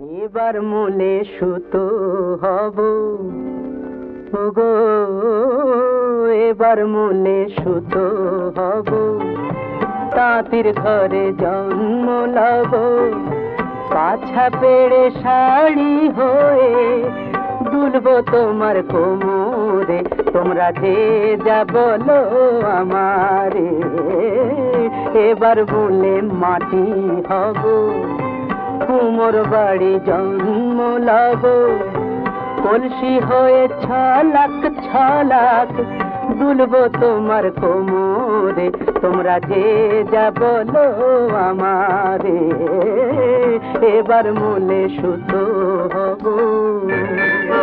এবার মূলে সুতো হব। গো এবার মূলে সুতো হব। তাঁতির ঘরে জন্ম লব। পাছা পেড়ে শাড়ি হয়ে দুলব তোমার কোমরে। তোমরা যে যা বলো আমারে, এবার বলে মাটি হব। কুমোর বাড়ি জন্ম লাভ। কলসি হয়ে ছালাক ছালাক, দুলবো তোমার কোমরে। তোমরা যে যা বলো আমারে, এবার মূলে সুতো হব।